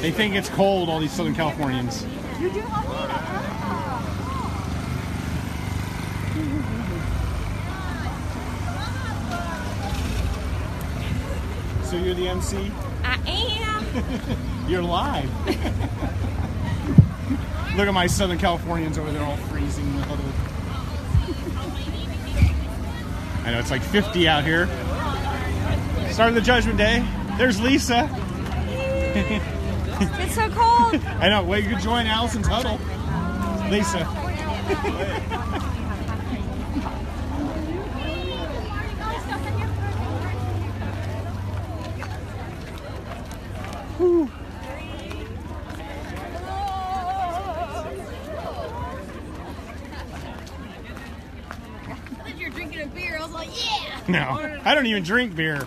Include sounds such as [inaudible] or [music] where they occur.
They think it's cold, all these Southern Californians. You do So you're the MC? I am. [laughs] You're live. [laughs] Look at my Southern Californians over there all freezing. I know it's like 50 out here. Start of the Judgment Day. There's Lisa. [laughs] [laughs] It's so cold. I know. Well, you could join Allison's huddle. Lisa. I thought you were drinking a beer. I was like, yeah. No, I don't even drink beer.